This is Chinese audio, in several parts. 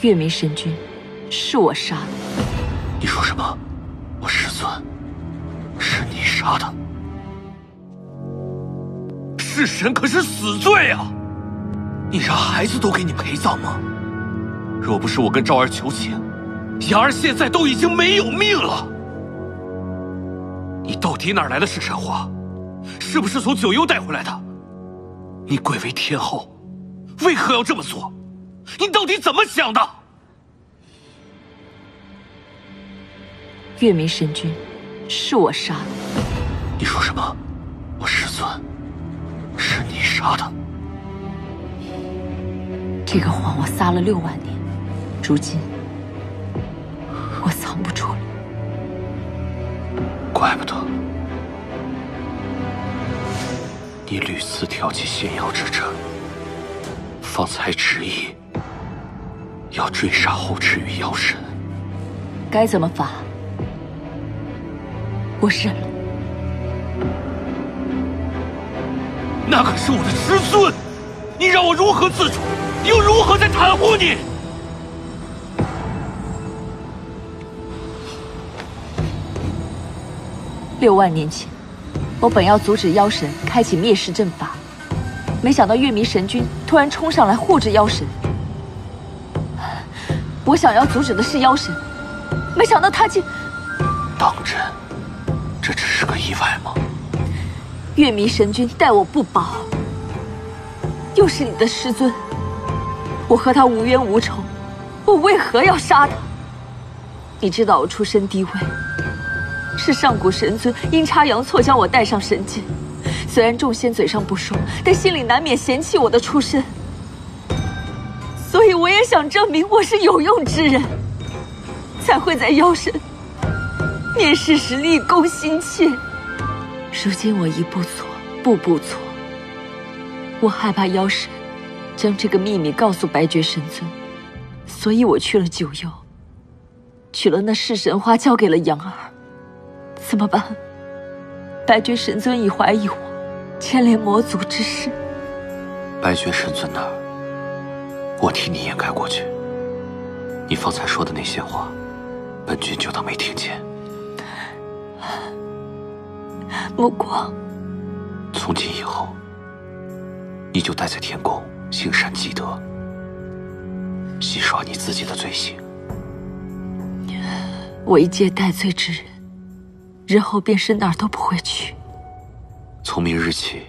月明神君，是我杀的。你说什么？我师尊是你杀的？弑神可是死罪啊！你让孩子都给你陪葬吗？若不是我跟昭儿求情，瑶儿现在都已经没有命了。你到底哪来的弑神花？是不是从九幽带回来的？你贵为天后，为何要这么做？你到底怎么想的？月明神君，是我杀的。你说什么？我师尊是你杀的？这个谎我撒了六万年，如今我藏不住了。怪不得你屡次挑起仙妖之争，方才执意要追杀后池与妖神。该怎么罚，我认了。那可是我的师尊，你让我如何自处？又如何再袒护你？六万年前，我本要阻止妖神开启灭世阵法，没想到月明神君突然冲上来护着妖神。我想要阻止的是妖神，没想到他竟……当真？这只是个意外吗？月明神君待我不薄，又是你的师尊。我和他无冤无仇，我为何要杀他？你知道我出身低微，是上古神尊阴差阳错将我带上神界。虽然众仙嘴上不说，但心里难免嫌弃我的出身。所以我也想证明我是有用之人，才会在妖神面试时立功心切。如今我一步错，步步错，我害怕妖神。将这个秘密告诉白绝神尊，所以我去了九幽，取了那弑神花，交给了杨儿。怎么办？白绝神尊已怀疑我，牵连魔族之事。白绝神尊那儿，我替你掩盖过去。你方才说的那些话，本君就当没听见。目光，从今以后，你就待在天宫。行善积德，洗刷你自己的罪行。我一介戴罪之人，日后便是哪儿都不会去。从明日起，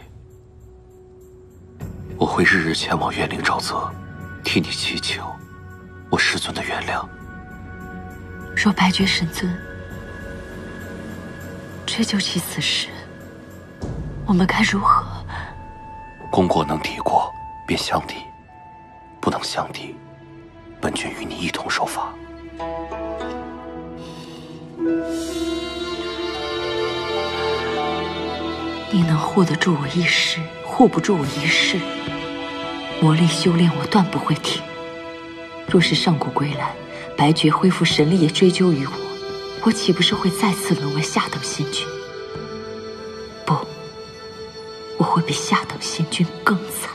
我会日日前往怨灵沼泽，替你祈求我师尊的原谅。若白绝神尊追究起此事，我们该如何？功过能抵过。便相抵，不能相抵，本君与你一同受罚。你能护得住我一时，护不住我一世。魔力修炼我断不会停。若是上古归来，白绝恢复神力也追究于我，我岂不是会再次沦为下等仙君？不，我会比下等仙君更惨。